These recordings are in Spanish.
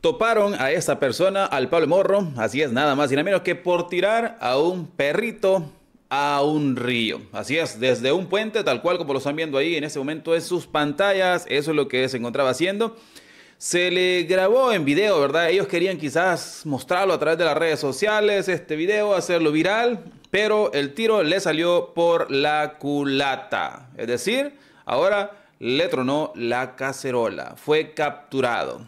Toparon a esta persona, al Pablo Morro, así es, nada más y nada menos que por tirar a un perrito a un río. Así es, desde un puente, tal cual como lo están viendo ahí en este momento en sus pantallas, eso es lo que se encontraba haciendo. Se le grabó en video, ¿verdad? Ellos querían quizás mostrarlo a través de las redes sociales, este video, hacerlo viral, pero el tiro le salió por la culata. Es decir, ahora le tronó la cacerola. Fue capturado.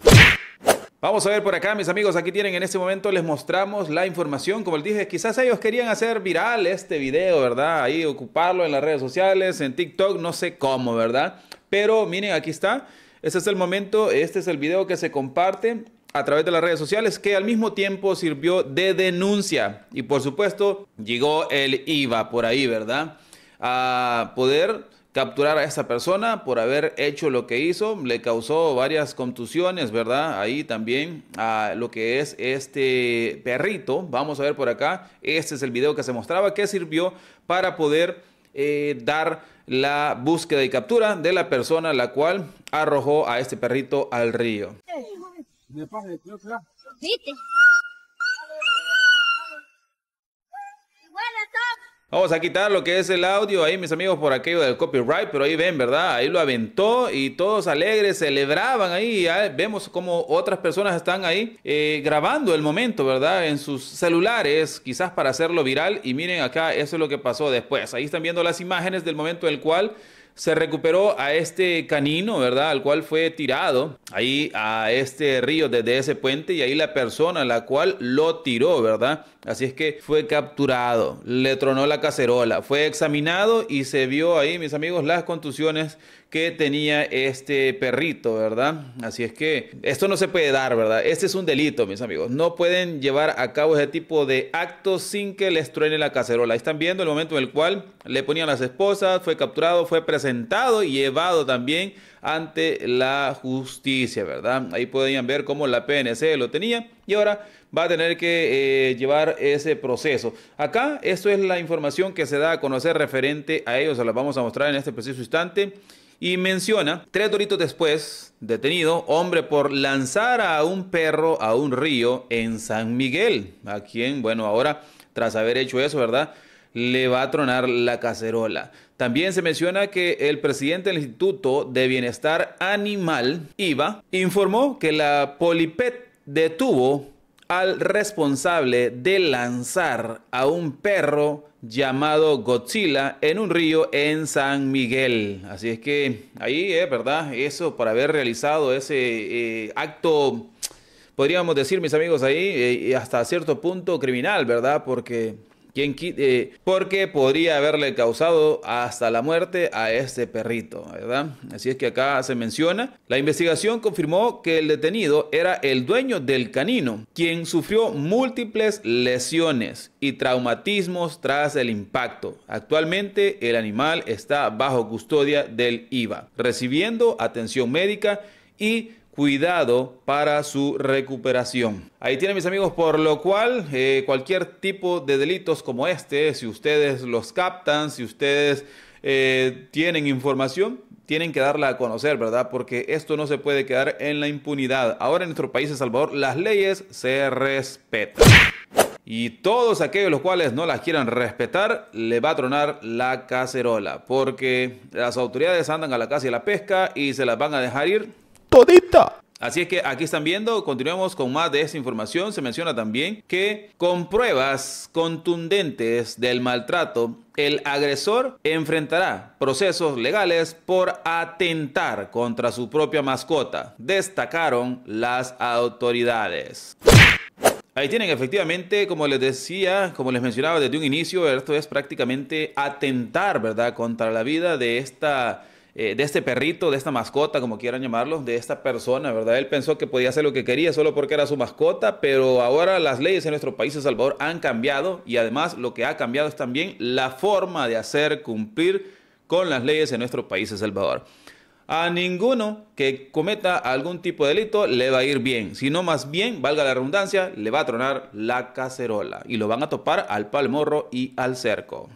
Vamos a ver por acá, mis amigos, aquí tienen en este momento, les mostramos la información, como les dije, quizás ellos querían hacer viral este video, ¿verdad? Ahí ocuparlo en las redes sociales, en TikTok, no sé cómo, ¿verdad? Pero miren, aquí está, este es el momento, este es el video que se comparte a través de las redes sociales que al mismo tiempo sirvió de denuncia y por supuesto llegó el IVA por ahí, ¿verdad? A poder capturar a esta persona por haber hecho lo que hizo. Le causó varias contusiones, ¿verdad? Ahí también a lo que es este perrito. Vamos a ver por acá. Este es el video que se mostraba que sirvió para poder eh, dar la búsqueda y captura de la persona la cual arrojó a este perrito al río. Vamos a quitar lo que es el audio ahí, mis amigos, por aquello del copyright, pero ahí ven, ¿verdad? Ahí lo aventó y todos alegres celebraban ahí. vemos como otras personas están ahí eh, grabando el momento, ¿verdad? En sus celulares, quizás para hacerlo viral. Y miren acá, eso es lo que pasó después. Ahí están viendo las imágenes del momento en el cual se recuperó a este canino, ¿verdad? Al cual fue tirado ahí a este río desde ese puente y ahí la persona la cual lo tiró, ¿verdad? Así es que fue capturado, le tronó la cacerola, fue examinado y se vio ahí, mis amigos, las contusiones que tenía este perrito, ¿verdad? Así es que esto no se puede dar, ¿verdad? Este es un delito, mis amigos. No pueden llevar a cabo ese tipo de actos sin que les truene la cacerola. Ahí están viendo el momento en el cual le ponían las esposas, fue capturado, fue presentado y llevado también ante la justicia, ¿verdad? Ahí podían ver cómo la PNC lo tenía y ahora va a tener que eh, llevar ese proceso. Acá, esto es la información que se da a conocer referente a ellos, se la vamos a mostrar en este preciso instante. Y menciona, tres doritos después, detenido, hombre por lanzar a un perro a un río en San Miguel, a quien, bueno, ahora, tras haber hecho eso, ¿verdad? Le va a tronar la cacerola. También se menciona que el presidente del Instituto de Bienestar Animal, IVA, informó que la Polipet detuvo al responsable de lanzar a un perro llamado Godzilla en un río en San Miguel. Así es que ahí es verdad, eso por haber realizado ese eh, acto, podríamos decir, mis amigos, ahí, eh, hasta cierto punto criminal, ¿verdad? Porque porque podría haberle causado hasta la muerte a este perrito, ¿verdad? Así es que acá se menciona. La investigación confirmó que el detenido era el dueño del canino, quien sufrió múltiples lesiones y traumatismos tras el impacto. Actualmente el animal está bajo custodia del IVA, recibiendo atención médica y cuidado para su recuperación. Ahí tienen mis amigos, por lo cual eh, cualquier tipo de delitos como este, si ustedes los captan, si ustedes eh, tienen información, tienen que darla a conocer, ¿verdad? Porque esto no se puede quedar en la impunidad. Ahora en nuestro país, El Salvador, las leyes se respetan. Y todos aquellos los cuales no las quieran respetar, le va a tronar la cacerola. Porque las autoridades andan a la caza y a la pesca y se las van a dejar ir Así es que aquí están viendo, continuemos con más de esta información. Se menciona también que con pruebas contundentes del maltrato, el agresor enfrentará procesos legales por atentar contra su propia mascota, destacaron las autoridades. Ahí tienen efectivamente, como les decía, como les mencionaba desde un inicio, esto es prácticamente atentar, ¿verdad?, contra la vida de esta eh, de este perrito, de esta mascota, como quieran llamarlo, de esta persona, ¿verdad? Él pensó que podía hacer lo que quería solo porque era su mascota, pero ahora las leyes en nuestro país, El Salvador, han cambiado y además lo que ha cambiado es también la forma de hacer cumplir con las leyes en nuestro país, El Salvador. A ninguno que cometa algún tipo de delito le va a ir bien, sino más bien, valga la redundancia, le va a tronar la cacerola y lo van a topar al palmorro y al cerco.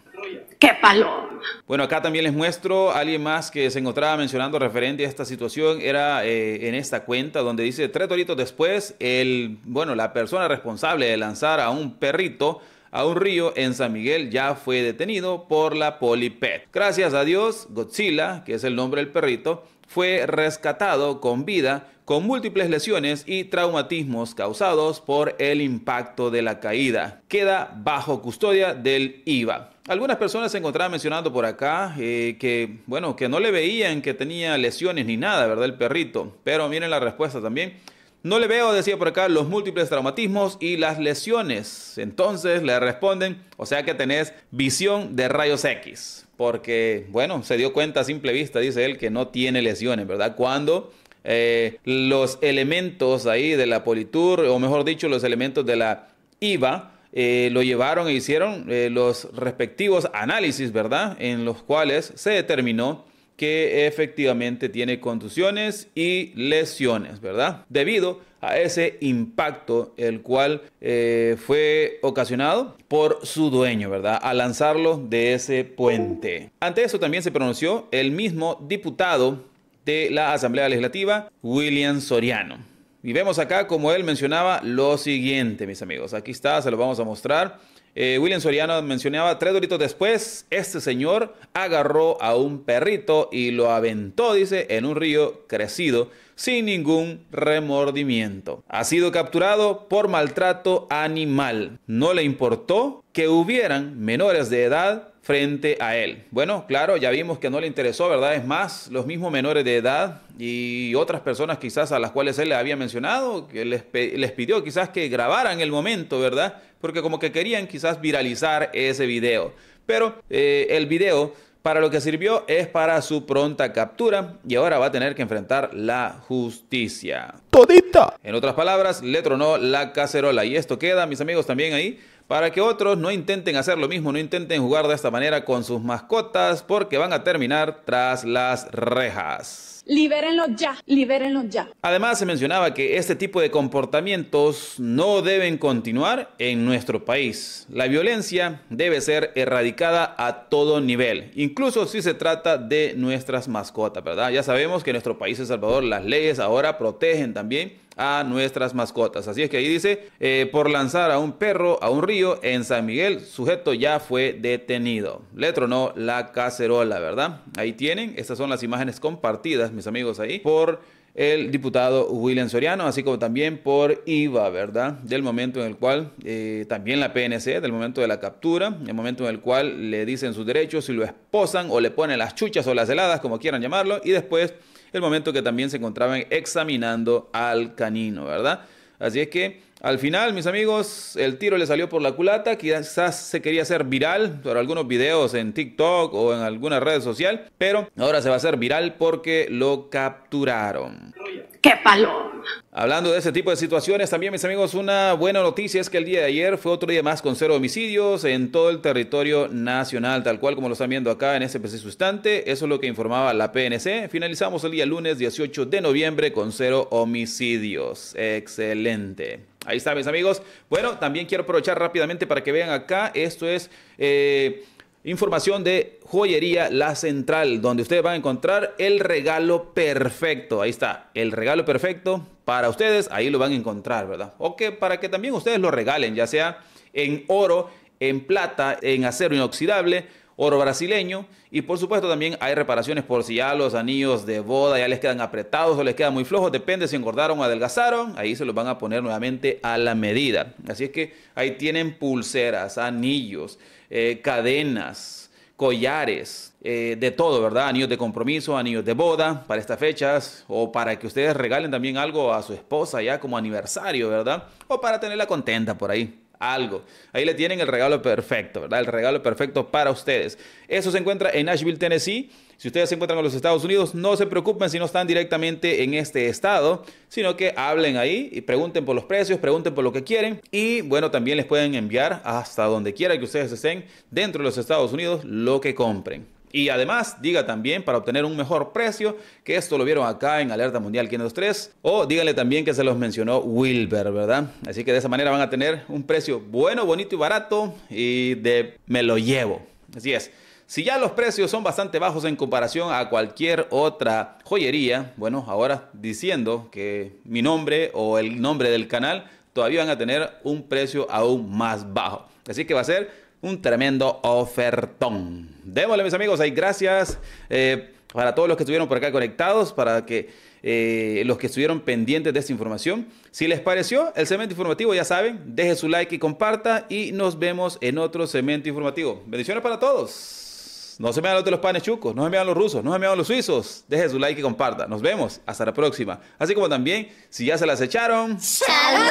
¡Qué paloma! Bueno, acá también les muestro alguien más que se encontraba mencionando referente a esta situación. Era eh, en esta cuenta donde dice tres doritos después, el, bueno, la persona responsable de lanzar a un perrito a un río en San Miguel ya fue detenido por la Polipet. Gracias a Dios, Godzilla, que es el nombre del perrito, fue rescatado con vida con múltiples lesiones y traumatismos causados por el impacto de la caída. Queda bajo custodia del IVA. Algunas personas se encontraban mencionando por acá eh, que, bueno, que no le veían que tenía lesiones ni nada, ¿verdad? El perrito. Pero miren la respuesta también. No le veo, decía por acá, los múltiples traumatismos y las lesiones. Entonces le responden, o sea que tenés visión de rayos X. Porque, bueno, se dio cuenta a simple vista, dice él, que no tiene lesiones, ¿verdad? Cuando eh, los elementos ahí de la Politur, o mejor dicho, los elementos de la IVA, eh, lo llevaron e hicieron eh, los respectivos análisis, ¿verdad? En los cuales se determinó que efectivamente tiene contusiones y lesiones, ¿verdad? Debido a ese impacto el cual eh, fue ocasionado por su dueño, ¿verdad? A lanzarlo de ese puente. Ante eso también se pronunció el mismo diputado de la Asamblea Legislativa, William Soriano. Y vemos acá como él mencionaba lo siguiente, mis amigos. Aquí está, se lo vamos a mostrar. Eh, William Soriano mencionaba, tres doritos después, este señor agarró a un perrito y lo aventó, dice, en un río crecido sin ningún remordimiento. Ha sido capturado por maltrato animal. No le importó que hubieran menores de edad frente a él. Bueno, claro, ya vimos que no le interesó, ¿verdad? Es más, los mismos menores de edad y otras personas quizás a las cuales él le había mencionado, que les, les pidió quizás que grabaran el momento, ¿verdad? Porque como que querían quizás viralizar ese video. Pero eh, el video para lo que sirvió es para su pronta captura y ahora va a tener que enfrentar la justicia. Todita. En otras palabras, le tronó la cacerola y esto queda, mis amigos, también ahí para que otros no intenten hacer lo mismo, no intenten jugar de esta manera con sus mascotas porque van a terminar tras las rejas. Libérenlo ya, libérenlo ya. Además, se mencionaba que este tipo de comportamientos no deben continuar en nuestro país. La violencia debe ser erradicada a todo nivel, incluso si se trata de nuestras mascotas, ¿verdad? Ya sabemos que en nuestro país, El Salvador, las leyes ahora protegen también a nuestras mascotas. Así es que ahí dice, eh, por lanzar a un perro a un río en San Miguel, sujeto ya fue detenido. Le tronó la cacerola, ¿verdad? Ahí tienen, estas son las imágenes compartidas, mis amigos, ahí, por el diputado William Soriano, así como también por IVA, ¿verdad? Del momento en el cual, eh, también la PNC, del momento de la captura, el momento en el cual le dicen sus derechos, si lo esposan o le ponen las chuchas o las heladas, como quieran llamarlo, y después el momento que también se encontraban examinando al canino, ¿verdad? Así es que al final, mis amigos, el tiro le salió por la culata, quizás se quería hacer viral por algunos videos en TikTok o en alguna red social, pero ahora se va a hacer viral porque lo capturaron. ¡Qué palo! Hablando de ese tipo de situaciones, también mis amigos, una buena noticia es que el día de ayer fue otro día más con cero homicidios en todo el territorio nacional, tal cual como lo están viendo acá en ese preciso instante. Eso es lo que informaba la PNC. Finalizamos el día lunes 18 de noviembre con cero homicidios. Excelente. Ahí está, mis amigos. Bueno, también quiero aprovechar rápidamente para que vean acá. Esto es... Eh, información de Joyería La Central, donde ustedes van a encontrar el regalo perfecto. Ahí está, el regalo perfecto para ustedes, ahí lo van a encontrar, ¿verdad? O que para que también ustedes lo regalen, ya sea en oro, en plata, en acero inoxidable, oro brasileño y por supuesto también hay reparaciones por si ya los anillos de boda ya les quedan apretados o les quedan muy flojos, depende si engordaron o adelgazaron, ahí se los van a poner nuevamente a la medida. Así es que ahí tienen pulseras, anillos, eh, cadenas, collares, eh, de todo, ¿verdad? Anillos de compromiso, anillos de boda para estas fechas o para que ustedes regalen también algo a su esposa ya como aniversario, ¿verdad? O para tenerla contenta por ahí algo. Ahí le tienen el regalo perfecto, ¿verdad? El regalo perfecto para ustedes. Eso se encuentra en Nashville, Tennessee. Si ustedes se encuentran en los Estados Unidos, no se preocupen si no están directamente en este estado, sino que hablen ahí y pregunten por los precios, pregunten por lo que quieren. Y bueno, también les pueden enviar hasta donde quiera que ustedes estén dentro de los Estados Unidos lo que compren. Y además, diga también para obtener un mejor precio, que esto lo vieron acá en Alerta Mundial 503, o díganle también que se los mencionó Wilber, ¿verdad? Así que de esa manera van a tener un precio bueno, bonito y barato y de me lo llevo. Así es. Si ya los precios son bastante bajos en comparación a cualquier otra joyería, bueno, ahora diciendo que mi nombre o el nombre del canal todavía van a tener un precio aún más bajo. Así que va a ser un tremendo ofertón. Démosle, mis amigos, ahí gracias eh, para todos los que estuvieron por acá conectados, para que eh, los que estuvieron pendientes de esta información. Si les pareció el segmento informativo, ya saben, deje su like y comparta y nos vemos en otro segmento informativo. Bendiciones para todos. No se me hagan los de los panes chucos, no se me hagan los rusos, no se me hagan los suizos. Deje su like y comparta. Nos vemos. Hasta la próxima. Así como también, si ya se las echaron. ¡Salud!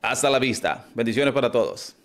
Hasta la vista. Bendiciones para todos.